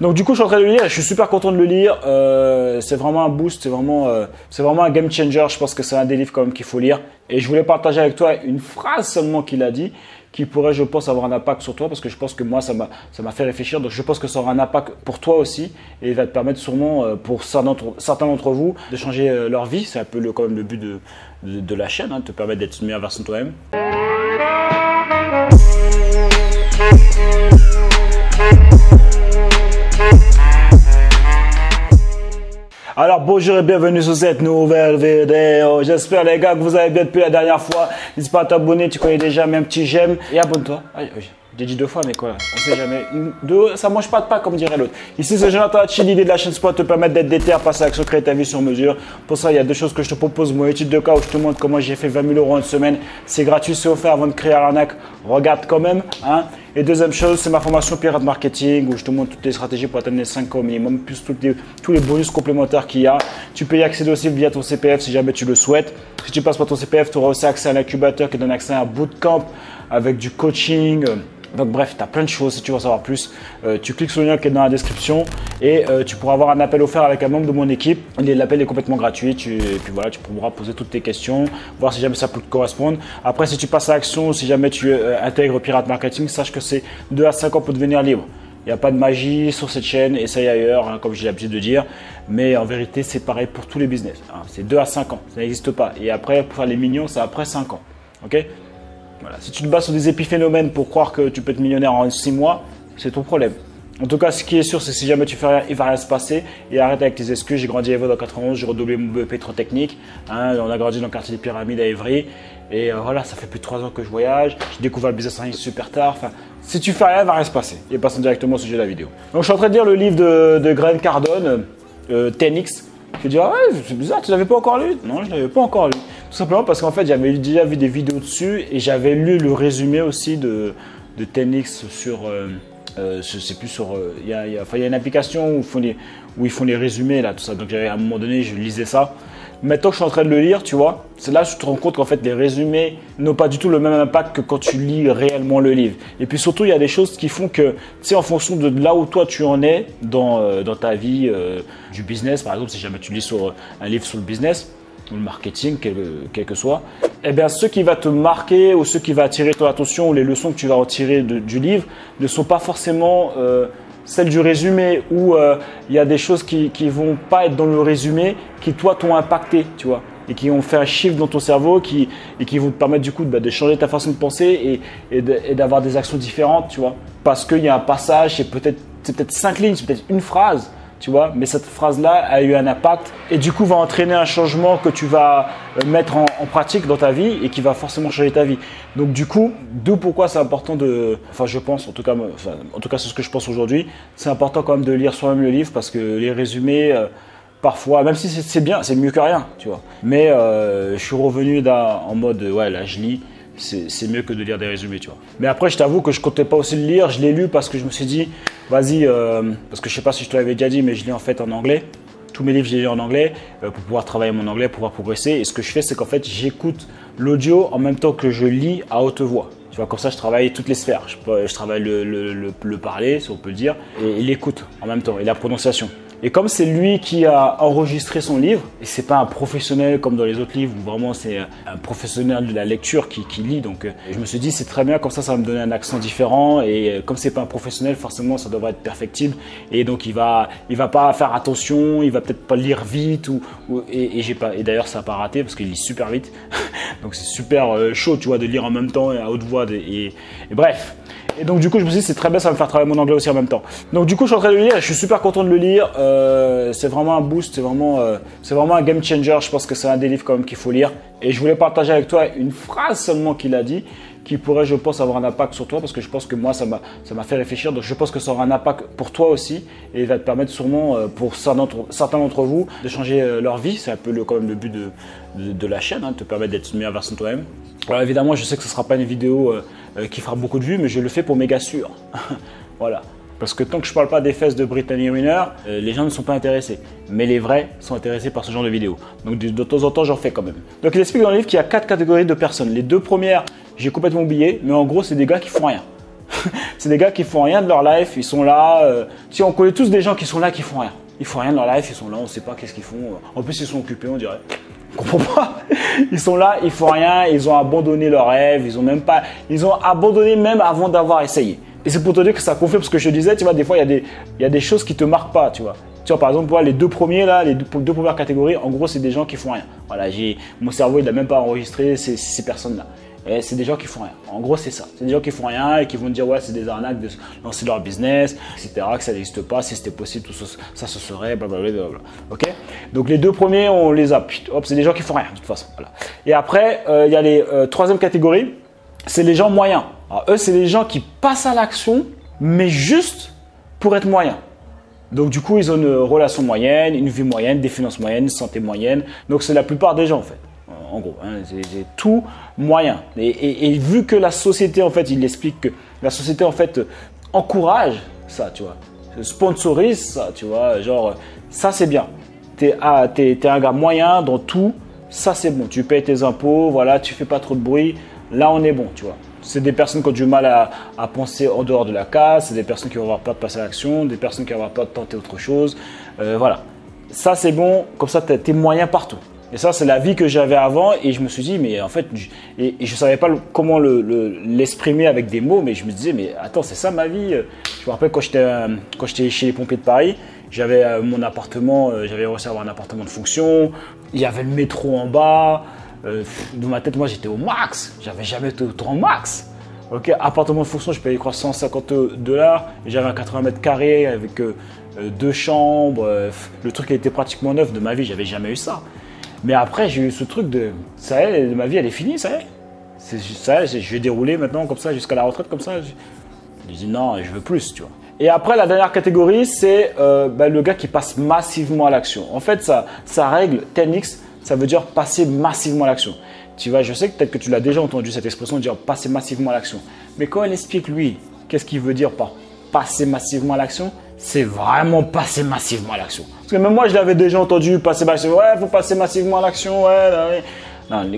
Donc du coup, je suis en train de le lire et je suis super content de le lire. Euh, c'est vraiment un boost, c'est vraiment, euh, c'est vraiment un game changer. Je pense que c'est un des livres quand même qu'il faut lire. Et je voulais partager avec toi une phrase seulement qu'il a dit qui pourrait, je pense, avoir un impact sur toi parce que je pense que moi, ça m'a, ça m'a fait réfléchir. Donc je pense que ça aura un impact pour toi aussi et va te permettre sûrement euh, pour certains d'entre vous de changer leur vie. C'est un peu le, quand même le but de, de, la chaîne, hein, te permettre d'être une meilleure version de toi-même. Bonjour et bienvenue sur cette nouvelle vidéo. J'espère les gars que vous avez bien depuis la dernière fois. N'hésite pas à t'abonner, tu connais déjà, mets un petit j'aime et abonne-toi. J'ai dit deux fois, mais quoi, on sait jamais. Deux, ça mange pas de pas, comme dirait l'autre. Ici, c'est Jonathan Hachi. L'idée de la chaîne Sport te permettre d'être déter, passer à l'action, créer ta vie sur mesure. Pour ça, il y a deux choses que je te propose. Mon étude de cas où je te montre comment j'ai fait 20 000 euros en une semaine. C'est gratuit, c'est offert avant de créer l'arnaque. Regarde quand même. Hein. Et deuxième chose, c'est ma formation Pirate Marketing où je te montre toutes les stratégies pour atteindre les 5 au minimum, plus tous les bonus complémentaires qu'il y a. Tu peux y accéder aussi via ton CPF si jamais tu le souhaites. Si tu passes par ton CPF, tu auras aussi accès à l'incubateur qui donne accès à un bootcamp avec du coaching. Donc bref, tu as plein de choses. Si tu veux en savoir plus, euh, tu cliques sur le lien qui est dans la description et euh, tu pourras avoir un appel offert avec un membre de mon équipe. L'appel est complètement gratuit. Tu, et puis voilà, tu pourras poser toutes tes questions, voir si jamais ça peut te correspondre. Après, si tu passes à l'action, si jamais tu euh, intègres Pirate Marketing, sache que c'est 2 à 5 ans pour devenir libre. Il n'y a pas de magie sur cette chaîne, essaye ailleurs, hein, comme j'ai l'habitude de dire. Mais en vérité, c'est pareil pour tous les business. Hein. C'est 2 à 5 ans, ça n'existe pas. Et après, pour faire les millions, c'est après 5 ans. ok? Si tu te bases sur des épiphénomènes pour croire que tu peux être millionnaire en 6 mois, c'est ton problème. En tout cas, ce qui est sûr, c'est que si jamais tu fais rien, il va rien se passer. Et arrête avec tes excuses. J'ai grandi à Evo dans 91, j'ai redoublé mon BEP trop technique. Hein. on a grandi dans le quartier des Pyramides à Évry. Et euh, voilà, ça fait plus de 3 ans que je voyage. J'ai découvert le business en ligne super tard. Enfin, si tu fais rien, il va rien se passer. Et passons directement au sujet de la vidéo. Donc, je suis en train de lire le livre de, de Cardone, euh, 10X. Tu dis, ah ouais, c'est bizarre, tu l'avais pas encore lu? Non, je l'avais pas encore lu. Tout simplement parce qu'en fait, j'avais déjà vu des vidéos dessus et j'avais lu le résumé aussi de, de Tenix sur. Euh, euh, je sais plus sur. Euh, il y, a, y, a, une application où ils, font les, où ils font les résumés, là, tout ça. Donc, à un moment donné, je lisais ça. Maintenant que je suis en train de le lire, tu vois, c'est là que tu te rends compte qu'en fait, les résumés n'ont pas du tout le même impact que quand tu lis réellement le livre. Et puis surtout, il y a des choses qui font que, tu sais, en fonction de là où toi tu en es dans, dans ta vie du business, par exemple, si jamais tu lis sur un livre sur le business, le marketing, quel, que soit, eh bien, ce qui va te marquer ou ce qui va attirer ton attention ou les leçons que tu vas en tirer du livre ne sont pas forcément euh, celles du résumé où euh, il y a des choses qui ne vont pas être dans le résumé qui, toi, t'ont impacté, tu vois, et qui ont fait un chiffre dans ton cerveau qui, et qui vont te permettre, du coup, de, bah, de changer ta façon de penser et, et d'avoir des actions différentes, tu vois. Parce qu'il y a un passage, c'est peut-être peut cinq lignes, c'est peut-être une phrase tu vois. Mais cette phrase-là a eu un impact et du coup va entraîner un changement que tu vas euh, mettre en, pratique dans ta vie et qui va forcément changer ta vie. Donc du coup, d'où pourquoi c'est important de, enfin je pense, en tout cas, en tout cas c'est ce que je pense aujourd'hui, c'est important quand même de lire soi-même le livre parce que les résumés euh, parfois, même si c'est bien, c'est mieux que rien, tu vois. Mais euh, je suis revenu en mode, ouais, là je lis c'est mieux que de lire des résumés, tu vois. Mais après, je t'avoue que je comptais pas aussi le lire. Je l'ai lu parce que je me suis dit, vas-y, euh, parce que je sais pas si je te l'avais déjà dit, mais je lis en fait en anglais. Tous mes livres, je les lis en anglais euh, pour pouvoir travailler mon anglais, pour pouvoir progresser. Et ce que je fais, c'est qu'en fait, j'écoute l'audio en même temps que je lis à haute voix. Tu vois, comme ça, je travaille toutes les sphères. Je, travaille le, le, parler, si on peut dire, et l'écoute en même temps, et la prononciation. Et comme c'est lui qui a enregistré son livre, et c'est pas un professionnel comme dans les autres livres où vraiment c'est un professionnel de la lecture qui, lit, donc euh, je me suis dit c'est très bien, comme ça ça va me donner un accent différent, et euh, comme c'est pas un professionnel, forcément ça devrait être perfectible, et donc il va, il va pas faire attention, il va peut-être pas lire vite, ou, et, et d'ailleurs ça a pas raté parce qu'il lit super vite, donc c'est super euh, chaud, tu vois, de lire en même temps et à haute voix, et bref. Et donc du coup, je me suis dit, c'est très bien, ça va me faire travailler mon anglais aussi en même temps. Donc du coup, je suis en train de le lire et je suis super content de le lire. Euh, c'est vraiment un boost, c'est vraiment, euh, vraiment un game changer. Je pense que c'est un des livres quand même qu'il faut lire. Et je voulais partager avec toi une phrase seulement qu'il a dit qui pourrait, je pense, avoir un impact sur toi parce que je pense que moi, ça m'a, fait réfléchir. Donc, je pense que ça aura un impact pour toi aussi et va te permettre sûrement, euh, pour certains d'entre vous, de changer leur vie. C'est un peu quand même le but de, de, la chaîne, hein, te permettre d'être une meilleure version de toi-même. Alors, évidemment, je sais que ce ne sera pas une vidéo qui fera beaucoup de vues, mais je le fais pour méga sûr. voilà. Parce que tant que je parle pas des fesses de Brittany Winner, euh, les gens ne sont pas intéressés. Mais les vrais sont intéressés par ce genre de vidéo. Donc de, temps en temps, j'en fais quand même. Donc il explique dans le livre qu'il y a quatre catégories de personnes. Les deux premières, j'ai complètement oublié, mais en gros, c'est des gars qui font rien. c'est des gars qui font rien de leur life, ils sont là. euh, si on connaît tous des gens qui sont là qui font rien. Ils font rien de leur life, ils sont là, on sait pas qu'est-ce qu'ils font. En plus, ils sont occupés, on dirait. On comprend pas. Ils sont là, ils font rien, ils ont abandonné leurs rêves, ils ont même pas, ils ont abandonné même avant d'avoir essayé. Et c'est pour te dire que ça confirme ce que je disais, tu vois, des fois il y a des, y a des choses qui te marquent pas, tu vois. Tu vois, par exemple, les deux premiers là, les deux, deux premières catégories, en gros, c'est des gens qui font rien. Voilà, j'ai, mon cerveau, il n'a même pas enregistré ces, ces personnes-là. Et c'est des gens qui font rien. En gros, c'est ça. C'est des gens qui font rien et qui vont dire, ouais, c'est des arnaques de lancer leur business, etc., que ça n'existe pas, si c'était possible, tout ça, ça se serait, blablabla. Ok? Donc, les deux premiers, on les a. Hop, c'est des gens qui font rien, de toute façon. Et après, euh, il y a les euh, troisième catégorie, c'est les gens moyens. Alors, eux, c'est les gens qui passent à l'action, mais juste pour être moyens. Donc du coup, ils ont une relation moyenne, une vie moyenne, des finances moyennes, une santé moyenne. Donc c'est la plupart des gens en fait. En gros, hein, c'est tout moyen. Et, vu que la société en fait, il explique que la société en fait encourage ça, tu vois, sponsorise ça, tu vois, genre ça c'est bien. T'es t'es un gars moyen dans tout, ça c'est bon. Tu payes tes impôts, voilà, tu fais pas trop de bruit. Là on est bon, tu vois. C'est des personnes qui ont du mal à, penser en dehors de la case, c'est des personnes qui vont avoir peur de passer à l'action, des personnes qui vont avoir peur de tenter autre chose. Euh, voilà. Ça, c'est bon, comme ça, tes moyens partout. Et ça, c'est la vie que j'avais avant, et je me suis dit, mais en fait, je- et, et je savais pas comment le- le- l'exprimer avec des mots, mais je me disais, mais attends, c'est ça ma vie. Je me rappelle quand j'étais euh, chez les pompiers de Paris, j'avais euh, mon appartement, euh, j'avais réussi à avoir un appartement de fonction, il y avait le métro en bas. Dans ma tête, moi, j'étais au max. J'avais jamais été autant max. Ok, appartement de fonction, je payais quoi 150 dollars. J'avais un 80 mètres carrés avec deux chambres. le truc était pratiquement neuf de ma vie, j'avais jamais eu ça. Mais après, j'ai eu ce truc de ça y est, ma vie elle est finie, ça y est. C'est ça, y est, je vais dérouler maintenant comme ça jusqu'à la retraite comme ça. J'ai dit non, je veux plus, tu vois. Et après, la dernière catégorie, c'est euh, bah, le gars qui passe massivement à l'action. En fait, sa, sa règle 10x, ça veut dire passer massivement à l'action. Tu vois, je sais que peut-être que tu l'as déjà entendu cette expression, dire passer massivement à l'action. Mais quand elle explique, lui, qu'est-ce qu'il veut dire par passer massivement à l'action C'est vraiment passer massivement à l'action. Parce que même moi, je l'avais déjà entendu, passer massivement, ouais, faut passer massivement à l'action, ouais,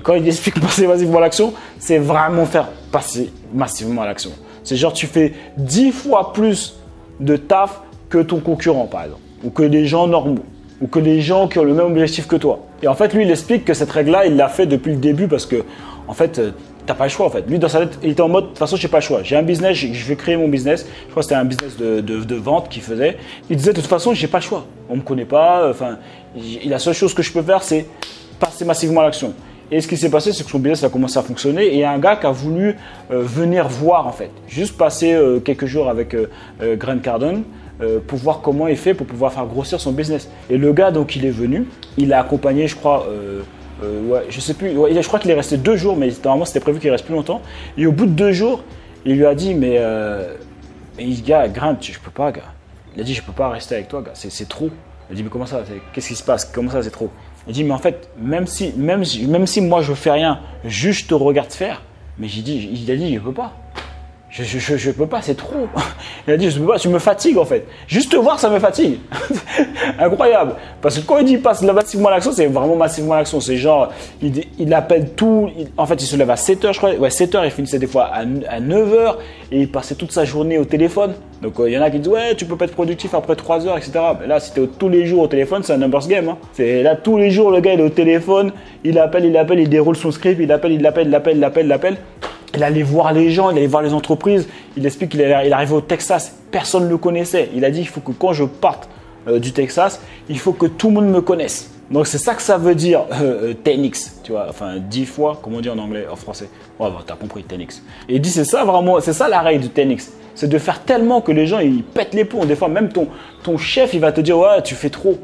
quand il explique passer massivement à l'action, c'est vraiment faire passer massivement à l'action. C'est genre, tu fais 10 fois plus de taf que ton concurrent, par exemple, ou que des gens normaux, ou que des gens qui ont le même objectif que toi. Et en fait, lui, il explique que cette règle-là, il l'a fait depuis le début parce que, en fait, euh, t'as pas le choix, en fait. Lui, dans sa tête, il était en mode, de toute façon, j'ai pas le choix. J'ai un business, je vais créer mon business. Je crois que c'était un business de, de- vente qu'il faisait. Il disait, de toute façon, j'ai pas le choix. On me connaît pas. euh, Enfin, la seule chose que je peux faire, c'est passer massivement à l'action. Et ce qui s'est passé, c'est que son business a commencé à fonctionner et il y a un gars qui a voulu euh, venir voir en fait, juste passer euh, quelques jours avec euh, Grant Cardone pour voir comment il fait pour pouvoir faire grossir son business. Et le gars donc il est venu, il a accompagné, je crois, euh, je sais plus, je crois qu'il est resté deux jours, mais normalement c'était prévu qu'il reste plus longtemps. Et au bout de deux jours, il lui a dit mais, euh, il gars, Grant, je peux pas, gars. Il a dit je peux pas rester avec toi, gars, c'est trop. Il a dit mais comment ça, qu'est-ce qui se passe, comment ça c'est trop? Il dit mais en fait même si moi je fais rien, juste te regarde faire, mais j'ai dit il a dit je peux pas. Je, peux pas, c'est trop. Il a dit, je peux pas, tu me fatigues en fait. Juste te voir, ça me fatigue. Incroyable. Parce que quand il dit passe massivement à l'action, c'est vraiment massivement à l'action. C'est genre, il, appelle tout. en fait, il se lève à 7h, je crois. Ouais, 7h, il finissait des fois à, 9h. Et il passait toute sa journée au téléphone. Donc, euh, il y en a qui disent, ouais, tu peux pas être productif après 3h, etc. Mais là, si t'es tous les jours au téléphone, c'est un numbers game. Hein. Là, tous les jours, le gars, il est au téléphone. Il appelle, il appelle, il déroule son script. Il appelle, il appelle, il appelle, il appelle, il appelle. Il allait voir les gens, il allait voir les entreprises. Il explique qu'il est il arrivé au Texas. Personne ne le connaissait. Il a dit il faut que quand je parte euh, du Texas, il faut que tout le monde me connaisse. Donc c'est ça que ça veut dire euh, euh, 10x, tu vois, enfin 10 fois, comment on dit en anglais, en français. Ouais, bah, t'as compris 10x. Et il dit c'est ça vraiment, c'est ça la règle du 10x. C'est de faire tellement que les gens ils pètent les plombs. Des fois même ton, ton chef il va te dire ouais tu fais trop.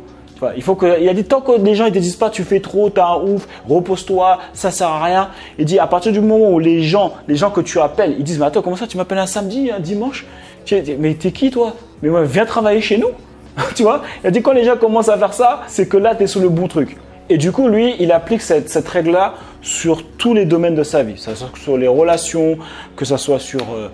Il faut que, il a dit tant que les gens ils te disent pas tu fais trop, t'es un ouf, repose-toi, ça sert à rien. Il dit à partir du moment où les gens, les gens que tu appelles, ils disent mais attends comment ça tu m'appelles un samedi, un dimanche, mais t'es qui toi? Mais ouais, viens travailler chez nous. tu vois? Il a dit quand les gens commencent à faire ça, c'est que là tu es sur le bon truc. Et du coup lui il applique cette, cette règle là sur tous les domaines de sa vie, ça soit sur les relations, que ça soit sur, euh,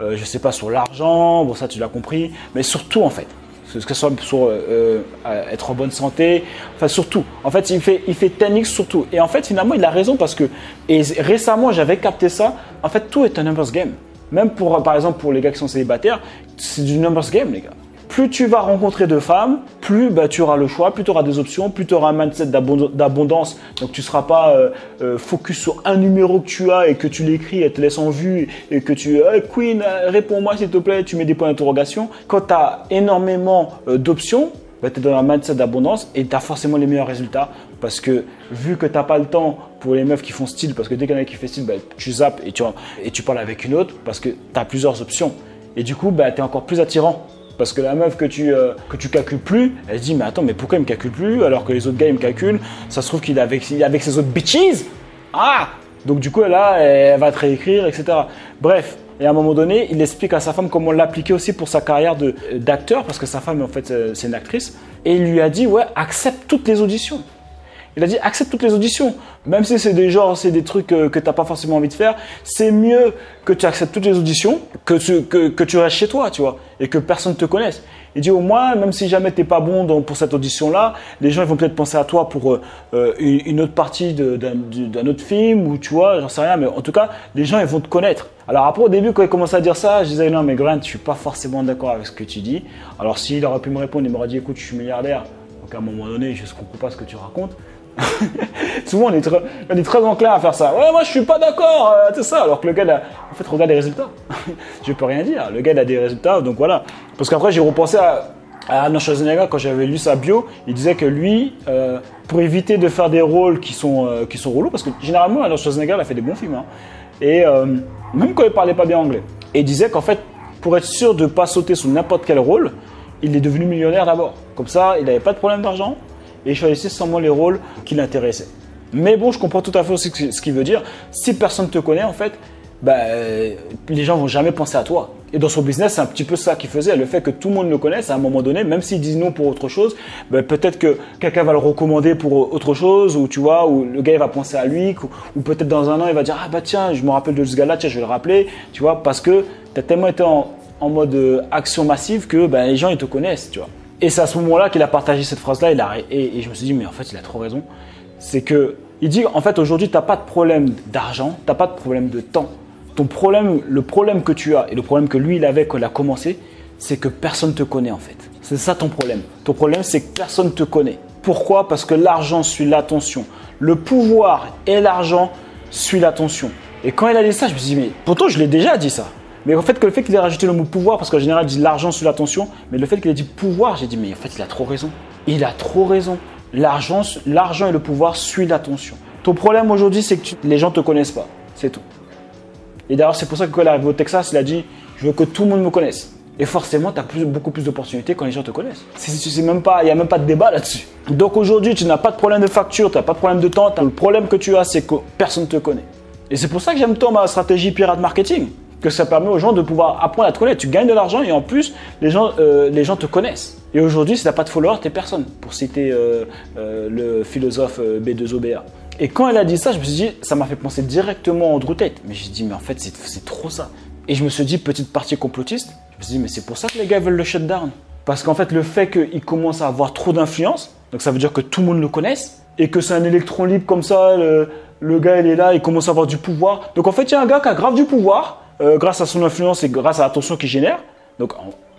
euh, je sais pas, sur l'argent, bon ça tu l'as compris, mais surtout en fait que ce soit sur euh, euh, être en bonne santé, enfin surtout. En fait, il fait, il fait 10x surtout. Et en fait, finalement, il a raison parce que et récemment, j'avais capté ça. En fait, tout est un numbers game. Même pour, par exemple, pour les gars qui sont célibataires, c'est du numbers game, les gars. Plus tu vas rencontrer de femmes, plus bah, tu auras le choix, plus tu auras des options, plus tu auras un mindset d'abondance. Donc tu ne seras pas euh, euh, focus sur un numéro que tu as et que tu l'écris et te laisse en vue et que tu hey, Queen, réponds-moi s'il te plaît, tu mets des points d'interrogation. Quand tu as énormément d'options, bah, tu es dans un mindset d'abondance et tu as forcément les meilleurs résultats. Parce que vu que tu n'as pas le temps pour les meufs qui font style, parce que dès qu'il y en a qui fait style, bah, tu zappes et tu, parles avec une autre parce que tu as plusieurs options. Et du coup, tu es encore plus attirant. Parce que la meuf que tu, euh, calcules plus, elle se dit Mais attends, mais pourquoi il me calcule plus alors que les autres gars ils me calculent? Ça se trouve qu'il est avec, avec ses autres bitches? Ah Donc du coup, là, elle va te réécrire, etc. Bref, et à un moment donné, il explique à sa femme comment l'appliquer aussi pour sa carrière d'acteur, parce que sa femme, en fait, euh, c'est une actrice. Et il lui a dit, ouais, accepte toutes les auditions. Il a dit accepte toutes les auditions. Même si c'est des genres, c'est des trucs euh, que, tu n'as pas forcément envie de faire, c'est mieux que tu acceptes toutes les auditions que tu, que, restes chez toi, tu vois, et que personne ne te connaisse. Il dit au moins, même si jamais tu n'es pas bon pour cette audition-là, les gens ils vont peut-être penser à toi pour euh, euh, une autre partie d'un autre film, ou tu vois, j'en sais rien, mais en tout cas, les gens ils vont te connaître. Alors après, au début, quand il commençait à dire ça, je disais non, mais Grant, je suis pas forcément d'accord avec ce que tu dis. Alors s'il aurait pu me répondre, il m'aurait dit écoute, je suis milliardaire. Donc à un moment donné, je ne comprends pas ce que tu racontes. Souvent, on est, très, est très enclin à faire ça. Ouais, moi, je suis pas d'accord, euh, c'est ça. Alors que le gars, a, en fait, regarde les résultats. je peux rien dire. Le gars, il a des résultats, donc voilà. Parce qu'après, j'ai repensé à, à Arnold Schwarzenegger quand j'avais lu sa bio. Il disait que lui, euh, pour éviter de faire des rôles qui sont, euh, qui sont relous, parce que généralement, Arnold Schwarzenegger, il a fait des bons films. Hein. et même quand il parlait pas bien anglais. Et il disait qu'en fait, pour être sûr de pas sauter sur n'importe quel rôle, il est devenu millionnaire d'abord. Comme ça, il n'avait pas de problème d'argent et choisissait seulement les rôles qui l'intéressaient. Mais bon, je comprends tout à fait aussi ce qu'il veut dire. Si personne ne te connaît, en fait, bah, les gens vont jamais penser à toi. Et dans son business, c'est un petit peu ça qu'il faisait. Le fait que tout le monde le connaisse, à un moment donné, même s'il dit non pour autre chose, bah, peut-être que quelqu'un va le recommander pour autre chose, ou tu vois, ou le gars il va penser à lui, ou, peut-être dans un an il va dire ah bah tiens, je me rappelle de ce gars-là, tiens, je vais le rappeler, tu vois, parce que tu as tellement été en, mode euh, action massive que bah, les gens ils te connaissent, tu vois. Et c'est à ce moment-là qu'il a partagé cette phrase-là. Et, je me suis dit, mais en fait, il a trop raison. C'est que, il dit, en fait, aujourd'hui, tu n'as pas de problème d'argent, tu n'as pas de problème de temps. Ton problème, le problème que tu as et le problème que lui, il avait quand il a commencé, c'est que personne ne te connaît, en fait. C'est ça ton problème. Ton problème, c'est que personne ne te connaît. Pourquoi? Parce que l'argent suit l'attention. Le pouvoir et l'argent suivent l'attention. Et quand il a dit ça, je me suis dit, mais pourtant, je l'ai déjà dit ça. Mais en fait, que le fait qu'il ait rajouté le mot pouvoir, parce qu'en général, il dit l'argent sur l'attention, mais le fait qu'il ait dit pouvoir, j'ai dit, mais en fait, il a trop raison. Il a trop raison. L'argent, et le pouvoir suivent l'attention. Ton problème aujourd'hui, c'est que les gens ne te connaissent pas. C'est tout. Et d'ailleurs, c'est pour ça que quand il est arrivé au Texas, il a dit, je veux que tout le monde me connaisse. Et forcément, tu as beaucoup plus d'opportunités quand les gens te connaissent. Il n'y a même pas de débat là-dessus. Donc aujourd'hui, tu n'as pas de problème de facture, tu n'as pas de problème de temps. Le problème que tu as, c'est que personne ne te connaît. Et c'est pour ça que j'aime tant ma stratégie pirate marketing que ça permet aux gens de pouvoir apprendre à te connaître. Tu gagnes de l'argent et en plus, les gens, euh, les gens te connaissent. Et aujourd'hui, si tu n'as pas de followers, tu personne, pour citer euh, euh, le philosophe B2OBA. Et quand elle a dit ça, je me suis dit, ça m'a fait penser directement à Andrew Tate. Mais j'ai dit, mais en fait, c'est trop ça. Et je me suis dit, petite partie complotiste, je me suis dit, mais c'est pour ça que les gars veulent le shutdown. Parce qu'en fait, le fait qu'il commence à avoir trop d'influence, donc ça veut dire que tout le monde le connaisse, et que c'est un électron libre comme ça, le, le, gars il est là, il commence à avoir du pouvoir. Donc en fait, il y a un gars qui a grave du pouvoir, euh, grâce à son influence et grâce à l'attention qu'il génère. Donc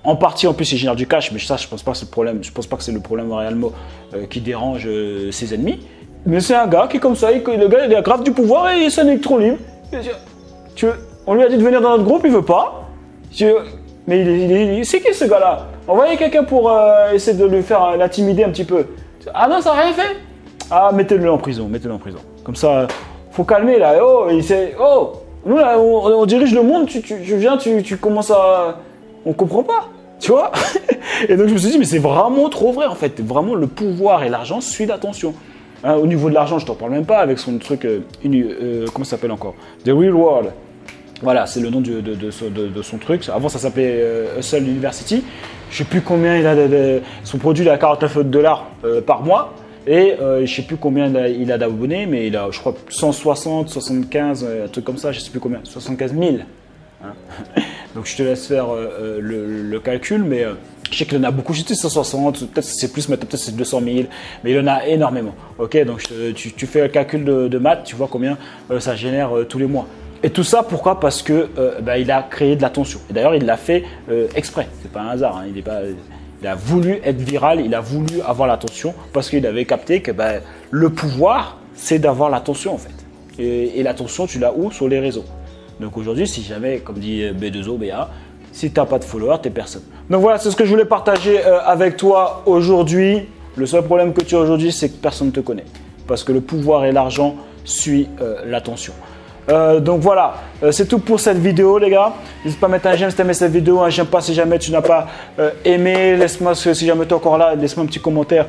en, partie en plus il génère du cash, mais ça je pense pas que c'est le problème. Je pense pas que c'est le problème réellement euh, qui dérange euh, ses ennemis. Mais c'est un gars qui est comme ça, le gars il a grave du pouvoir et il est un électron libre. Tu, on lui a dit de venir dans notre groupe, il veut pas. mais il, c'est qui ce gars-là? Envoyez quelqu'un pour essayer de lui faire l'intimider un petit peu. Ah non, ça n'a rien fait Ah, mettez-le en prison, mettez-le en prison. Comme ça, faut calmer là. Oh, il sait. Oh, nous, là, on, dirige le monde, tu, viens, tu, commences à. On comprend pas, tu vois Et donc, je me suis dit, mais c'est vraiment trop vrai, en fait. Vraiment, le pouvoir et l'argent suivent l'attention. Hein, au niveau de l'argent, je t'en parle même pas avec son truc. Euh, euh, comment ça s'appelle encore? The Real World. Voilà, c'est le nom de, son truc. Avant, ça s'appelait euh, Hustle University. Je sais plus combien il a de, son produit, il a 49 dollars par mois. Et euh, je sais plus combien il a d'abonnés, mais il a, je crois, 160, 75, euh, un truc comme ça, je sais plus combien, 75 000. Hein. Donc je te laisse faire euh, le, calcul, mais je sais qu'il en a beaucoup. Je sais 160, peut-être c'est plus, peut-être c'est 200 000, mais il en a énormément. Ok, donc tu, fais le calcul de, maths, tu vois combien ça génère tous les mois. Et tout ça, pourquoi? Parce que euh, bah, il a créé de l'attention. Et d'ailleurs, il l'a fait euh, exprès. C'est pas un hasard. hein. Il, est pas, il a voulu être viral. Il a voulu avoir l'attention parce qu'il avait capté que bah, le pouvoir, c'est d'avoir l'attention en fait. Et, l'attention, tu l'as où? Sur les réseaux. Donc aujourd'hui, si jamais, comme dit B2O, BA, si tu n'as pas de followers, tu personne. Donc voilà, c'est ce que je voulais partager euh, avec toi aujourd'hui. Le seul problème que tu as aujourd'hui, c'est que personne ne te connaît. Parce que le pouvoir et l'argent suivent euh, l'attention. Euh, donc voilà, euh, c'est tout pour cette vidéo les gars. N'hésite pas à mettre un j'aime si aimé cette vidéo, un j'aime pas si jamais tu n'as pas euh, aimé. Laisse-moi, si jamais tu es encore là, laisse-moi un petit commentaire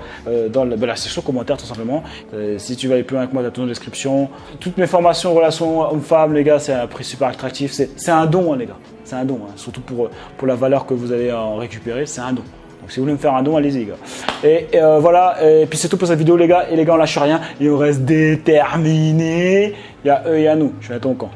dans la, section commentaires tout simplement. Si tu veux aller plus loin avec moi, tu as tout dans la description. Toutes mes formations, relations hommes-femmes, les gars, c'est un prix super attractif. C'est, un don hein, les gars, c'est un don. hein. Surtout pour, la valeur que vous allez en récupérer, c'est un don. Donc si vous voulez me faire un don, allez-y les gars. Et, voilà, et puis c'est tout pour cette vidéo les gars. Et les gars, on lâche rien. Et on reste déterminés. Il y a eux et a nous. Je suis à ton camp.